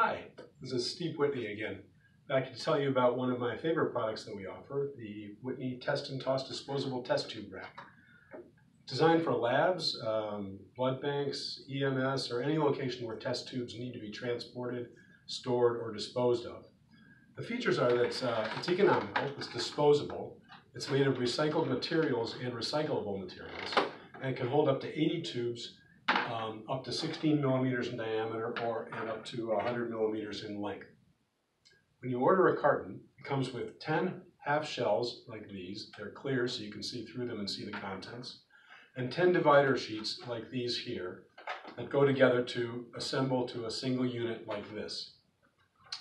Hi, this is Steve Whitney again. Back to tell you about one of my favorite products that we offer, the Whitney Test n' Toss Disposable Test Tube Rack. Designed for labs, um, blood banks, EMS, or any location where test tubes need to be transported, stored, or disposed of. The features are that it's, uh, it's economical, it's disposable, it's made of recycled materials and recyclable materials, and can hold up to 80 tubes um, up to 16 millimeters in diameter or and up to 100 millimeters in length. When you order a carton, it comes with 10 half shells like these. They're clear so you can see through them and see the contents. And 10 divider sheets like these here that go together to assemble to a single unit like this.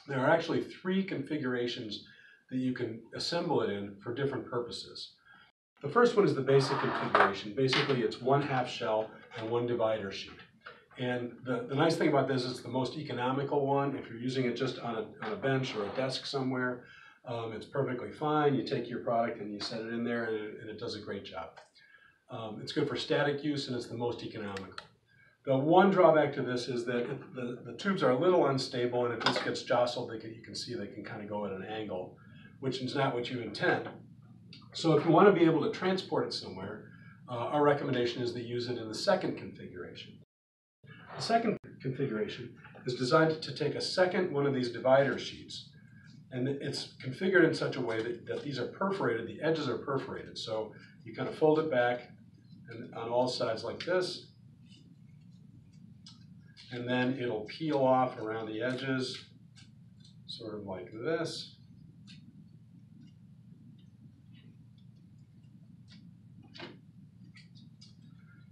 There are actually three configurations that you can assemble it in for different purposes. The first one is the basic configuration. Basically, it's one half shell and one divider sheet. And the, the nice thing about this is it's the most economical one. If you're using it just on a, on a bench or a desk somewhere, um, it's perfectly fine. You take your product and you set it in there and it, and it does a great job. Um, it's good for static use and it's the most economical. The one drawback to this is that the, the tubes are a little unstable and if this gets jostled, can, you can see they can kind of go at an angle, which is not what you intend. So if you want to be able to transport it somewhere, uh, our recommendation is you use it in the second configuration. The second configuration is designed to take a second one of these divider sheets and it's configured in such a way that, that these are perforated, the edges are perforated. So you kind of fold it back and on all sides like this, and then it'll peel off around the edges, sort of like this.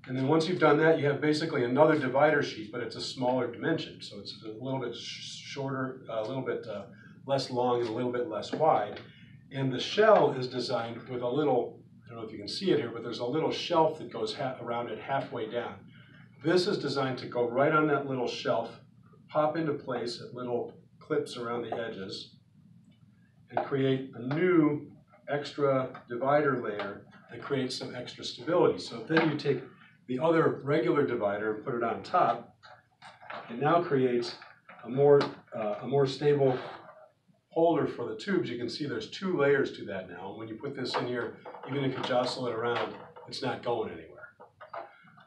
And then once you've done that, you have basically another divider sheet, but it's a smaller dimension. So it's a little bit shorter, a little bit uh, less long, and a little bit less wide. And the shell is designed with a little, I don't know if you can see it here, but there's a little shelf that goes around it halfway down. This is designed to go right on that little shelf, pop into place at little clips around the edges, and create a new extra divider layer that creates some extra stability. So then you take the other regular divider and put it on top, it now creates a more, uh, a more stable holder for the tubes. You can see there's two layers to that now. When you put this in here, even if you jostle it around, it's not going anywhere.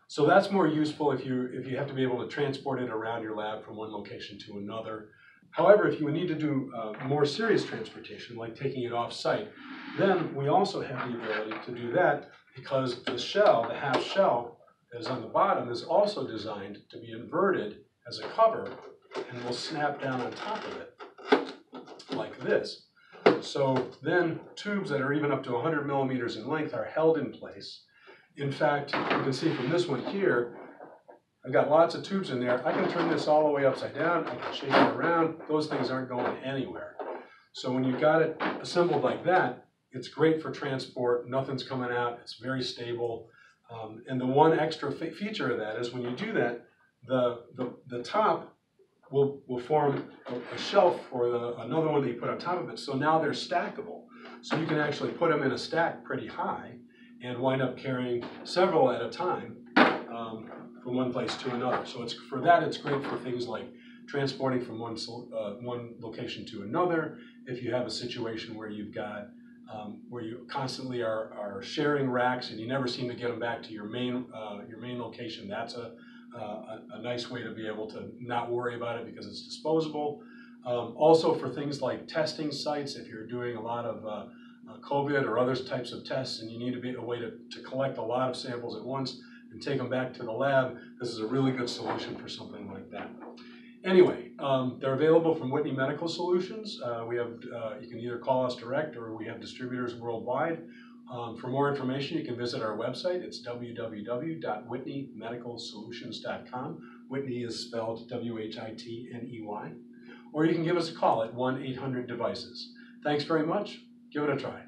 So that's more useful if you, if you have to be able to transport it around your lab from one location to another. However, if you need to do uh, more serious transportation, like taking it off-site, then we also have the ability to do that because the shell, the half shell, that is on the bottom is also designed to be inverted as a cover and will snap down on top of it like this. So then tubes that are even up to 100 millimeters in length are held in place. In fact, you can see from this one here, I've got lots of tubes in there. I can turn this all the way upside down. I can shake it around. Those things aren't going anywhere. So when you've got it assembled like that, it's great for transport. Nothing's coming out. It's very stable. Um, and the one extra feature of that is when you do that, the, the, the top will, will form a, a shelf for the, another one that you put on top of it. So now they're stackable. So you can actually put them in a stack pretty high and wind up carrying several at a time um, from one place to another. So it's for that, it's great for things like transporting from one, uh, one location to another. If you have a situation where you've got um, where you constantly are, are sharing racks and you never seem to get them back to your main, uh, your main location. That's a, uh, a, a, nice way to be able to not worry about it because it's disposable. Um, also for things like testing sites, if you're doing a lot of uh, uh COVID or other types of tests and you need to be a way to, to collect a lot of samples at once and take them back to the lab, this is a really good solution for something like that. Anyway, um, they're available from Whitney Medical Solutions. Uh, we have, uh, you can either call us direct or we have distributors worldwide. Um, for more information, you can visit our website. It's www.whitneymedicalsolutions.com. Whitney is spelled W-H-I-T-N-E-Y. Or you can give us a call at 1-800-DEVICES. Thanks very much. Give it a try.